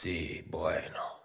Sí, bueno.